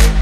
you